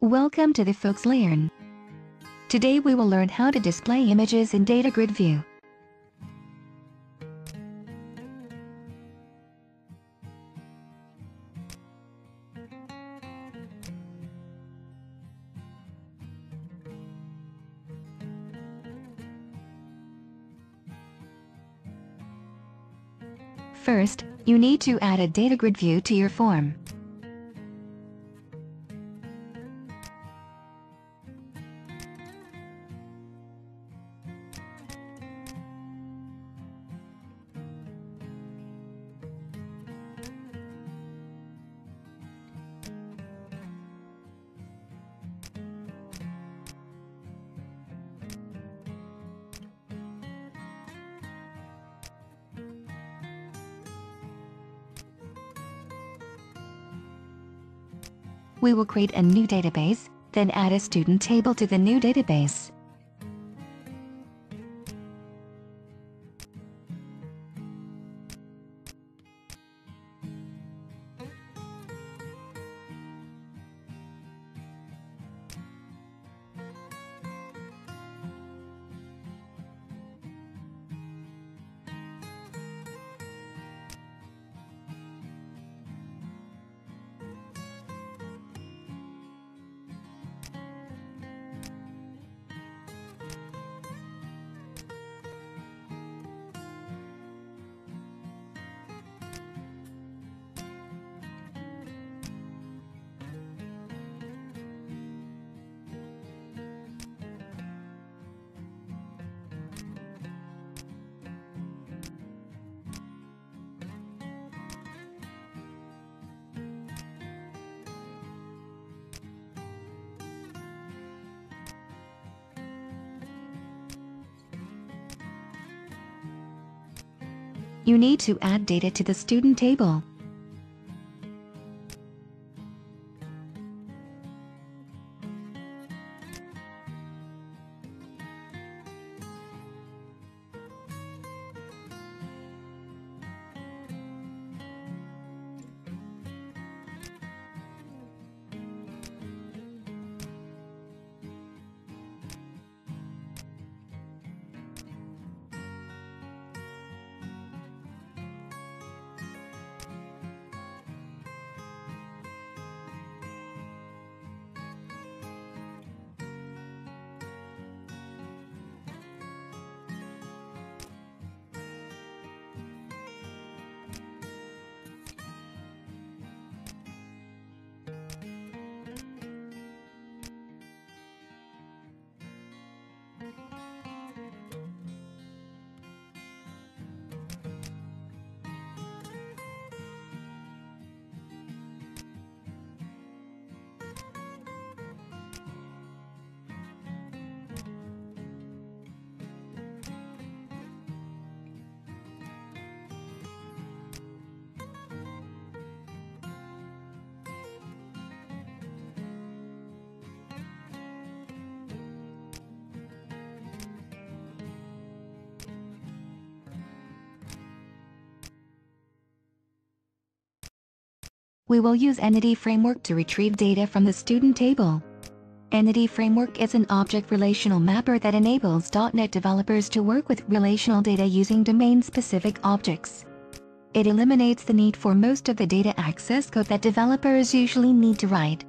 Welcome to the Fox Learn. Today we will learn how to display images in Data Grid View. First, you need to add a data grid view to your form. We will create a new database, then add a student table to the new database. You need to add data to the student table. We will use Entity Framework to retrieve data from the student table. Entity Framework is an object relational mapper that enables .NET developers to work with relational data using domain-specific objects. It eliminates the need for most of the data access code that developers usually need to write.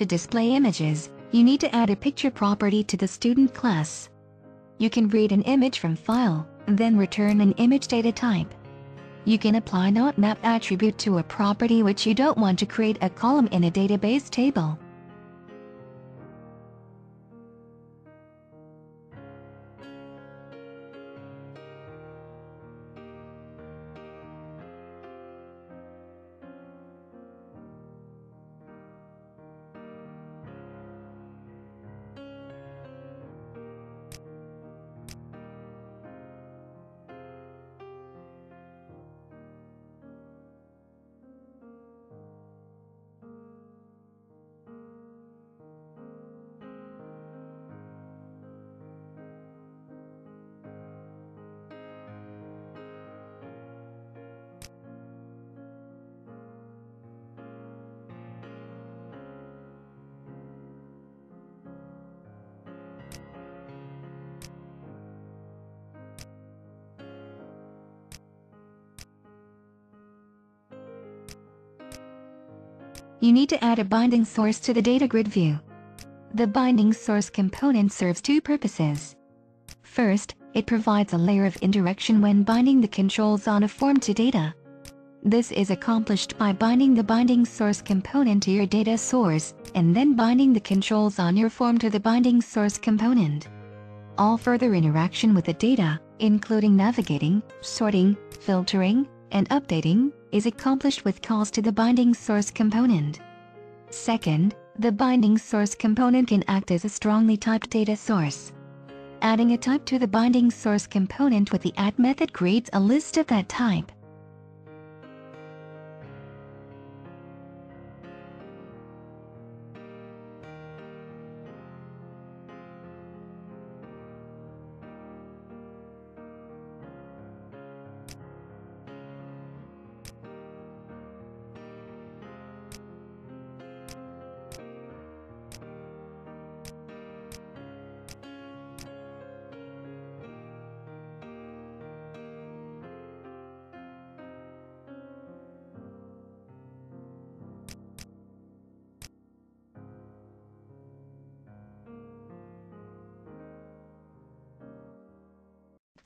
To display images, you need to add a picture property to the student class. You can read an image from file, then return an image data type. You can apply not map attribute to a property which you don't want to create a column in a database table. You need to add a binding source to the data grid view. The binding source component serves two purposes. First, it provides a layer of indirection when binding the controls on a form to data. This is accomplished by binding the binding source component to your data source, and then binding the controls on your form to the binding source component. All further interaction with the data, including navigating, sorting, filtering, and updating, is accomplished with calls to the binding source component. Second, the binding source component can act as a strongly typed data source. Adding a type to the binding source component with the add method creates a list of that type.